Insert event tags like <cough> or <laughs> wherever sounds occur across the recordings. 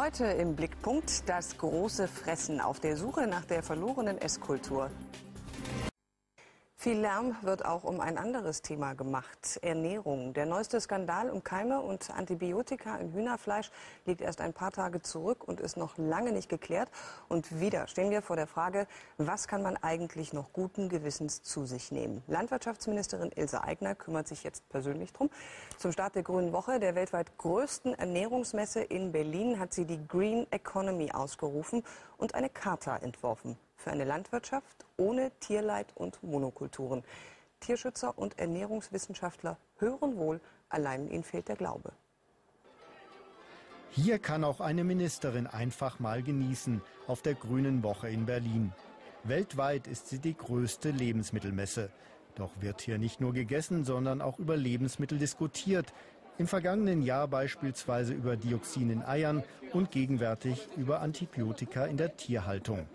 Heute im Blickpunkt das große Fressen auf der Suche nach der verlorenen Esskultur. Viel Lärm wird auch um ein anderes Thema gemacht, Ernährung. Der neueste Skandal um Keime und Antibiotika in Hühnerfleisch liegt erst ein paar Tage zurück und ist noch lange nicht geklärt. Und wieder stehen wir vor der Frage, was kann man eigentlich noch guten Gewissens zu sich nehmen? Landwirtschaftsministerin Ilse Aigner kümmert sich jetzt persönlich drum. Zum Start der Grünen Woche, der weltweit größten Ernährungsmesse in Berlin, hat sie die Green Economy ausgerufen und eine Charta entworfen für eine Landwirtschaft ohne Tierleid und Monokulturen. Tierschützer und Ernährungswissenschaftler hören wohl, allein ihnen fehlt der Glaube. Hier kann auch eine Ministerin einfach mal genießen, auf der Grünen Woche in Berlin. Weltweit ist sie die größte Lebensmittelmesse. Doch wird hier nicht nur gegessen, sondern auch über Lebensmittel diskutiert. Im vergangenen Jahr beispielsweise über Dioxin in Eiern und gegenwärtig über Antibiotika in der Tierhaltung.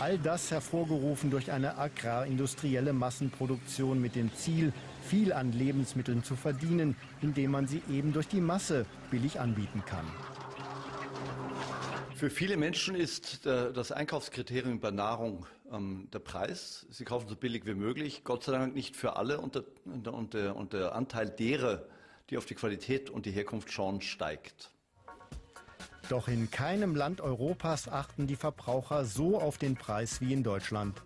All das hervorgerufen durch eine agrarindustrielle Massenproduktion mit dem Ziel, viel an Lebensmitteln zu verdienen, indem man sie eben durch die Masse billig anbieten kann. Für viele Menschen ist das Einkaufskriterium bei Nahrung ähm, der Preis. Sie kaufen so billig wie möglich. Gott sei Dank nicht für alle und der, und der, und der Anteil derer, die auf die Qualität und die Herkunft schauen, steigt. Doch in keinem Land Europas achten die Verbraucher so auf den Preis wie in Deutschland.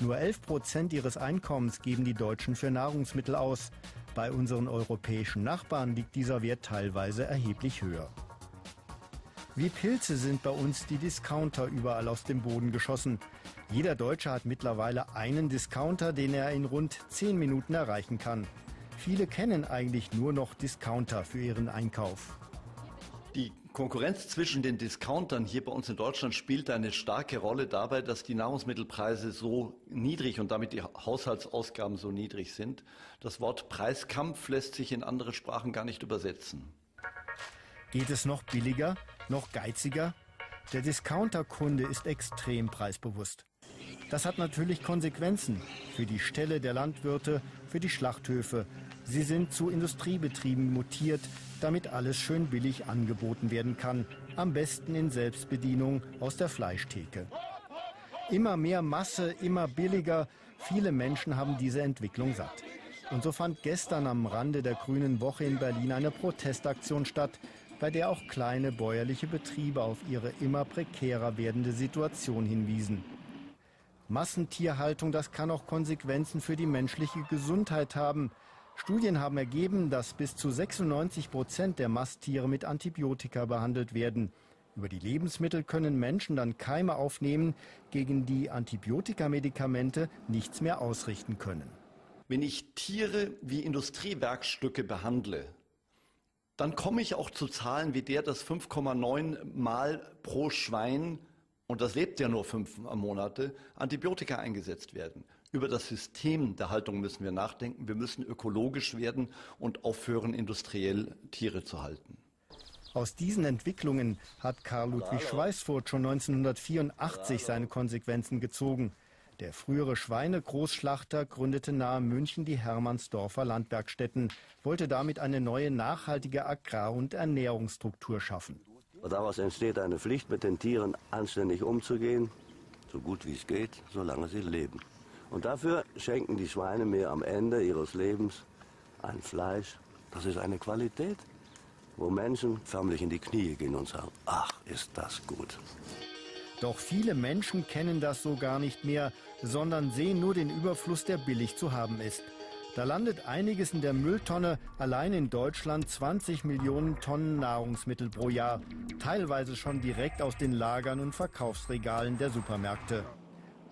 Nur 11 Prozent ihres Einkommens geben die Deutschen für Nahrungsmittel aus. Bei unseren europäischen Nachbarn liegt dieser Wert teilweise erheblich höher. Wie Pilze sind bei uns die Discounter überall aus dem Boden geschossen. Jeder Deutsche hat mittlerweile einen Discounter, den er in rund 10 Minuten erreichen kann. Viele kennen eigentlich nur noch Discounter für ihren Einkauf. Die Konkurrenz zwischen den Discountern hier bei uns in Deutschland spielt eine starke Rolle dabei, dass die Nahrungsmittelpreise so niedrig und damit die Haushaltsausgaben so niedrig sind. Das Wort Preiskampf lässt sich in andere Sprachen gar nicht übersetzen. Geht es noch billiger, noch geiziger? Der Discounterkunde ist extrem preisbewusst. Das hat natürlich Konsequenzen für die Ställe der Landwirte, für die Schlachthöfe. Sie sind zu Industriebetrieben mutiert, damit alles schön billig angeboten werden kann, am besten in Selbstbedienung aus der Fleischtheke. Immer mehr Masse, immer billiger, viele Menschen haben diese Entwicklung satt. Und so fand gestern am Rande der Grünen Woche in Berlin eine Protestaktion statt, bei der auch kleine bäuerliche Betriebe auf ihre immer prekärer werdende Situation hinwiesen. Massentierhaltung, das kann auch Konsequenzen für die menschliche Gesundheit haben. Studien haben ergeben, dass bis zu 96 Prozent der Masttiere mit Antibiotika behandelt werden. Über die Lebensmittel können Menschen dann Keime aufnehmen, gegen die Antibiotikamedikamente nichts mehr ausrichten können. Wenn ich Tiere wie Industriewerkstücke behandle, dann komme ich auch zu Zahlen wie der, dass 5,9 Mal pro Schwein und das lebt ja nur fünf Monate, Antibiotika eingesetzt werden. Über das System der Haltung müssen wir nachdenken. Wir müssen ökologisch werden und aufhören, industriell Tiere zu halten. Aus diesen Entwicklungen hat Karl Ludwig Schweißfurt schon 1984 seine Konsequenzen gezogen. Der frühere Schweinegroßschlachter gründete nahe München die Hermannsdorfer Landwerkstätten, wollte damit eine neue nachhaltige Agrar- und Ernährungsstruktur schaffen. Daraus entsteht eine Pflicht, mit den Tieren anständig umzugehen, so gut wie es geht, solange sie leben. Und dafür schenken die Schweine mir am Ende ihres Lebens ein Fleisch, das ist eine Qualität, wo Menschen förmlich in die Knie gehen und sagen, ach, ist das gut. Doch viele Menschen kennen das so gar nicht mehr, sondern sehen nur den Überfluss, der billig zu haben ist. Da landet einiges in der Mülltonne, allein in Deutschland 20 Millionen Tonnen Nahrungsmittel pro Jahr, teilweise schon direkt aus den Lagern und Verkaufsregalen der Supermärkte.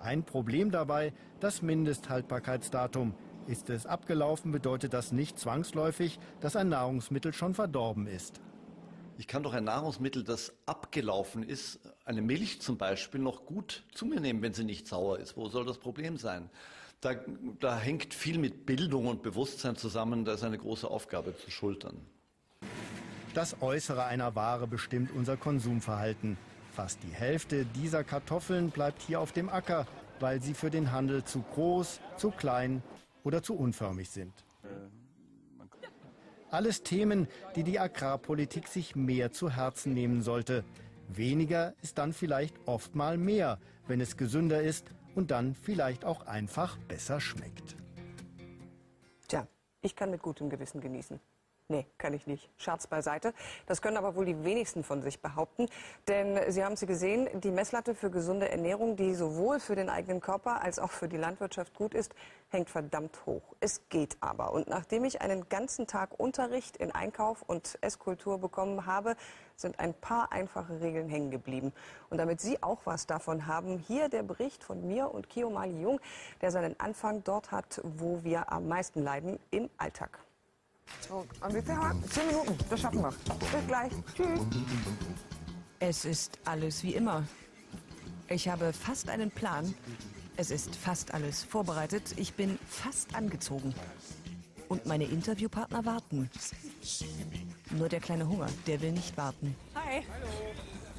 Ein Problem dabei, das Mindesthaltbarkeitsdatum. Ist es abgelaufen, bedeutet das nicht zwangsläufig, dass ein Nahrungsmittel schon verdorben ist. Ich kann doch ein Nahrungsmittel, das abgelaufen ist, eine Milch zum Beispiel, noch gut zu mir nehmen, wenn sie nicht sauer ist. Wo soll das Problem sein? Da, da hängt viel mit Bildung und Bewusstsein zusammen. Da ist eine große Aufgabe zu schultern. Das Äußere einer Ware bestimmt unser Konsumverhalten. Fast die Hälfte dieser Kartoffeln bleibt hier auf dem Acker, weil sie für den Handel zu groß, zu klein oder zu unförmig sind. Alles Themen, die die Agrarpolitik sich mehr zu Herzen nehmen sollte. Weniger ist dann vielleicht oft mal mehr, wenn es gesünder ist und dann vielleicht auch einfach besser schmeckt. Tja, ich kann mit gutem Gewissen genießen. Nee, kann ich nicht. Scherz beiseite. Das können aber wohl die wenigsten von sich behaupten. Denn Sie haben sie gesehen, die Messlatte für gesunde Ernährung, die sowohl für den eigenen Körper als auch für die Landwirtschaft gut ist, hängt verdammt hoch. Es geht aber. Und nachdem ich einen ganzen Tag Unterricht in Einkauf und Esskultur bekommen habe, sind ein paar einfache Regeln hängen geblieben. Und damit Sie auch was davon haben, hier der Bericht von mir und Kio Mali Jung, der seinen Anfang dort hat, wo wir am meisten leiden, im Alltag. So, und viel haben wir? Zehn Minuten, das schaffen wir. Bis gleich. Tschüss. Es ist alles wie immer. Ich habe fast einen Plan. Es ist fast alles vorbereitet. Ich bin fast angezogen. Und meine Interviewpartner warten. Nur der kleine Hunger, der will nicht warten. Hi.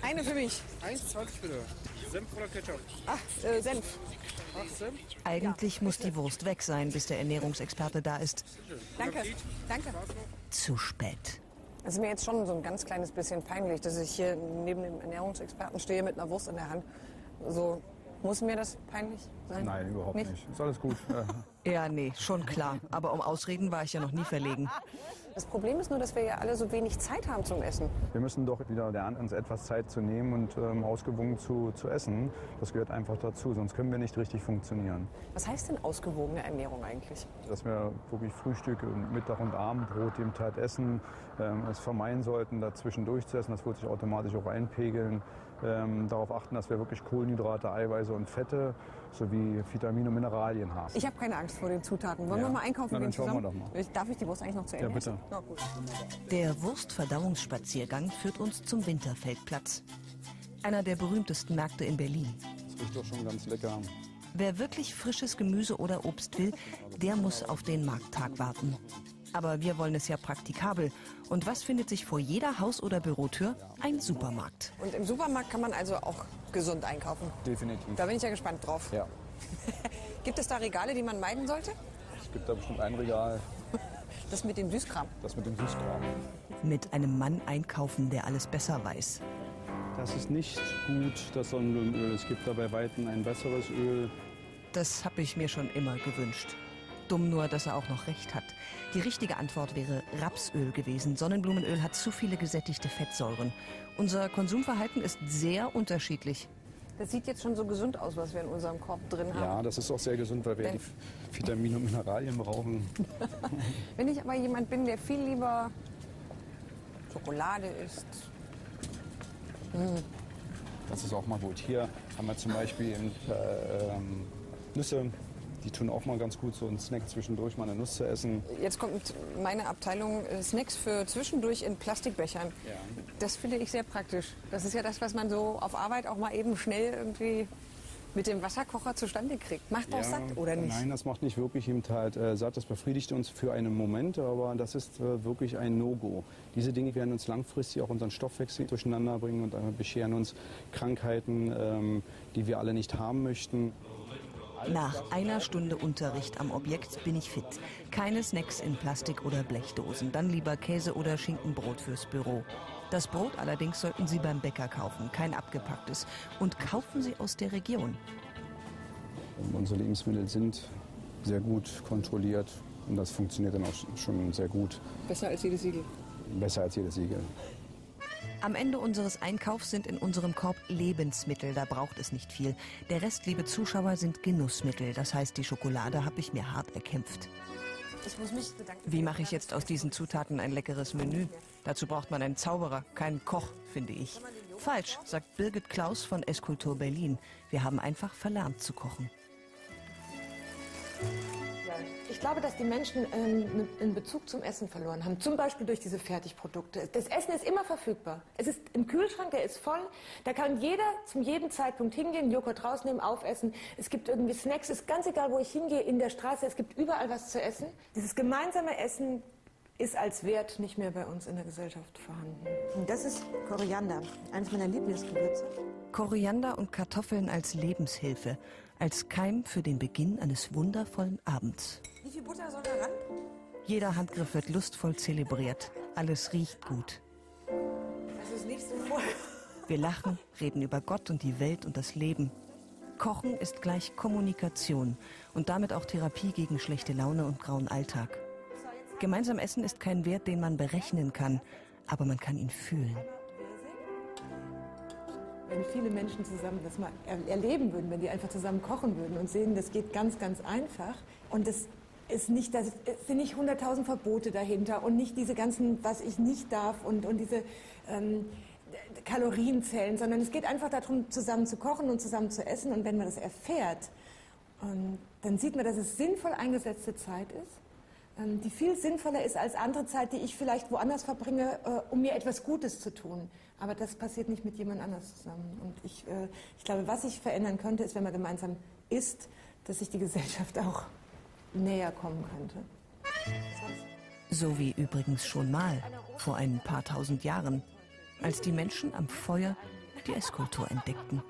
Eine für mich. 1,20 bitte. Senf oder Ketchup? Ach, äh, Senf. Ach, Senf? Eigentlich muss die Wurst weg sein, bis der Ernährungsexperte da ist. Danke. Danke. Zu spät. Es ist mir jetzt schon so ein ganz kleines bisschen peinlich, dass ich hier neben dem Ernährungsexperten stehe mit einer Wurst in der Hand. So, muss mir das peinlich sein? Nein, überhaupt nicht. Ist alles gut. Ja, nee, schon klar. Aber um Ausreden war ich ja noch nie verlegen. <laughs> Das Problem ist nur, dass wir ja alle so wenig Zeit haben zum Essen. wir müssen doch wieder lernen, uns etwas Zeit zu nehmen und ähm, ausgewogen zu, zu essen. Das gehört einfach dazu, sonst können wir nicht richtig funktionieren. Was heißt denn ausgewogene Ernährung eigentlich? Dass wir wirklich Frühstück, und Mittag und Abendbrot eben Zeit essen, ähm, es vermeiden sollten, dazwischendurch zu essen. Das wird sich automatisch auch einpegeln. Ähm, darauf achten, dass wir wirklich Kohlenhydrate, Eiweiße und Fette sowie Vitamine und Mineralien haben. Ich habe keine Angst vor den Zutaten. Wollen Ja. wir mal einkaufen Na, dann gehen schauen wir zusammen? doch mal. Darf ich die Wurst eigentlich noch zu Ende Ja, bitte. essen? Na. Der Wurstverdauungsspaziergang führt uns zum Winterfeldplatz. Einer der berühmtesten Märkte in Berlin. Das riecht doch schon ganz lecker. Wer wirklich frisches Gemüse oder Obst will, der muss auf den Markttag warten. Aber wir wollen es ja praktikabel. Und was findet sich vor jeder Haus- oder Bürotür? Ein Supermarkt. Und im Supermarkt kann man also auch gesund einkaufen. Definitiv. Da bin ich ja gespannt drauf. Ja. <laughs> Gibt es da Regale, die man meiden sollte? Es gibt da bestimmt ein Regal, Das mit dem Süßkram. das mit dem Süßkram. Mit einem Mann einkaufen, der alles besser weiß. Das ist nicht gut, das Sonnenblumenöl. Es gibt da bei Weitem ein besseres Öl. Das habe ich mir schon immer gewünscht. Dumm nur, dass er auch noch recht hat. Die richtige Antwort wäre Rapsöl gewesen. Sonnenblumenöl hat zu viele gesättigte Fettsäuren. Unser Konsumverhalten ist sehr unterschiedlich. Das sieht jetzt schon so gesund aus, was wir in unserem Korb drin haben. Ja, das ist auch sehr gesund, weil wir Denn- die Vitamine und Mineralien brauchen. <laughs> Wenn ich aber jemand bin, der viel lieber Schokolade isst, Das ist auch mal gut. Hier haben wir zum Beispiel eben, äh, ähm, Nüsse. Die tun auch mal ganz gut, so einen Snack zwischendurch mal eine Nuss zu essen. jetzt kommt meine Abteilung äh, Snacks für zwischendurch in Plastikbechern. Ja. Das finde ich sehr praktisch. Das ist ja das, was man so auf Arbeit auch mal eben schnell irgendwie mit dem Wasserkocher zustande kriegt. Macht doch satt, oder nicht? Nein, das macht nicht wirklich eben halt äh, satt. Das befriedigt uns für einen Moment, aber das ist äh, wirklich ein No-Go. Diese Dinge werden uns langfristig auch unseren Stoffwechsel durcheinander bringen und äh, bescheren uns Krankheiten, ähm, die wir alle nicht haben möchten. Nach einer Stunde Unterricht am Objekt bin ich fit. Keine Snacks in Plastik- oder Blechdosen. Dann lieber Käse- oder Schinkenbrot fürs Büro. Das Brot allerdings sollten Sie beim Bäcker kaufen, kein abgepacktes. Und kaufen Sie aus der Region. Unsere Lebensmittel sind sehr gut kontrolliert und das funktioniert dann auch schon sehr gut. Besser als jedes Siegel. Besser als jedes Siegel. Am Ende unseres Einkaufs sind in unserem Korb Lebensmittel, da braucht es nicht viel. Der Rest, liebe Zuschauer, sind Genussmittel. Das heißt, die Schokolade habe ich mir hart erkämpft. Wie mache ich jetzt aus diesen Zutaten ein leckeres Menü? Dazu braucht man einen Zauberer, keinen Koch, finde ich. Falsch, sagt Birgit Klaus von Esskultur Berlin. Wir haben einfach verlernt zu kochen. Ich glaube, dass die Menschen ähm, einen Bezug zum Essen verloren haben. Zum Beispiel durch diese Fertigprodukte. Das Essen ist immer verfügbar. Es ist im Kühlschrank, der ist voll. Da kann jeder zum jeden Zeitpunkt hingehen, Joghurt rausnehmen, aufessen. Es gibt irgendwie Snacks. Es ist ganz egal, wo ich hingehe, in der Straße. Es gibt überall was zu essen. Dieses gemeinsame Essen ist als Wert nicht mehr bei uns in der Gesellschaft vorhanden. Und das ist Koriander, eines meiner Lieblingsgewürze. Koriander und Kartoffeln als Lebenshilfe, als Keim für den Beginn eines wundervollen Abends. Wie viel Butter soll da ran? Jeder Handgriff wird lustvoll zelebriert. Alles riecht gut. Das ist nicht so voll. Wir lachen, reden über Gott und die Welt und das Leben. Kochen ist gleich Kommunikation und damit auch Therapie gegen schlechte Laune und grauen Alltag. Gemeinsam essen ist kein Wert, den man berechnen kann, aber man kann ihn fühlen. Wenn viele Menschen zusammen das mal er erleben würden, wenn die einfach zusammen kochen würden und sehen, das geht ganz, ganz einfach und das ist nicht, das sind nicht hunderttausend Verbote dahinter und nicht diese ganzen, was ich nicht darf und, und diese ähm, Kalorienzellen, sondern es geht einfach darum, zusammen zu kochen und zusammen zu essen. Und wenn man das erfährt, ähm, dann sieht man, dass es sinnvoll eingesetzte Zeit ist, die viel sinnvoller ist als andere Zeit, die ich vielleicht woanders verbringe, äh, um mir etwas Gutes zu tun. Aber das passiert nicht mit jemand anders zusammen. Und ich, äh, ich glaube, was sich verändern könnte, ist, wenn man gemeinsam isst, dass sich die Gesellschaft auch näher kommen könnte. So wie übrigens schon mal vor ein paar tausend Jahren, als die Menschen am Feuer die Esskultur entdeckten.